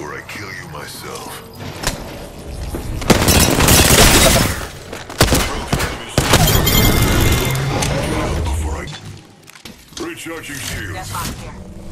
before I kill you myself. Recharging shield.